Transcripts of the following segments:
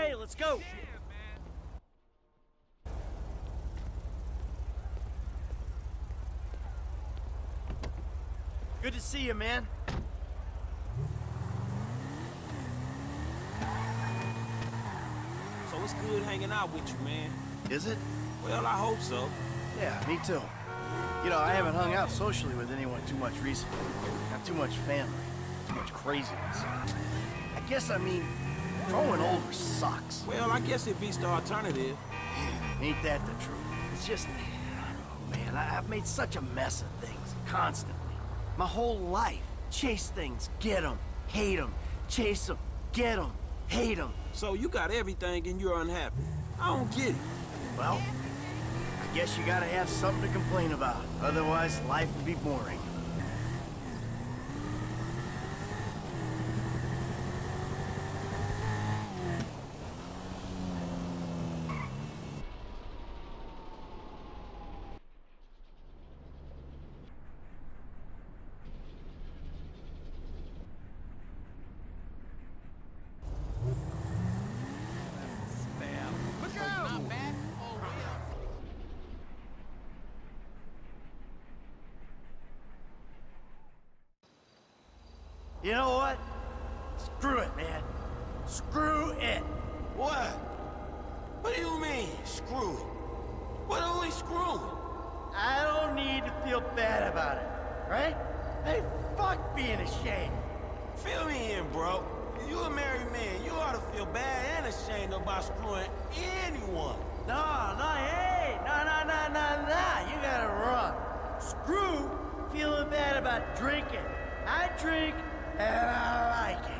Hey, let's go. Good to see you, man. So it's good hanging out with you, man. Is it? Well, I hope so. Yeah, me too. You know, I haven't hung out socially with anyone too much recently. Not too much family, too much craziness. I guess I mean, growing older sucks. Well, I guess it beats the alternative. Ain't that the truth? It's just, man, I, I've made such a mess of things, constantly. My whole life. Chase things, get them, hate them, chase them, get them, hate them. So you got everything and you're unhappy. I don't get it. Well, I guess you gotta have something to complain about. Otherwise, life would be boring. You know what? Screw it, man. Screw it. What? What do you mean, screw it? What are we screwing? I don't need to feel bad about it, right? Hey, fuck being ashamed. Fill me in, bro. You a married man. You ought to feel bad and ashamed about screwing anyone. No, no, hey, no, no, no, no, no. You got it wrong. Screw feeling bad about drinking. I drink and I like it.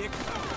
dick.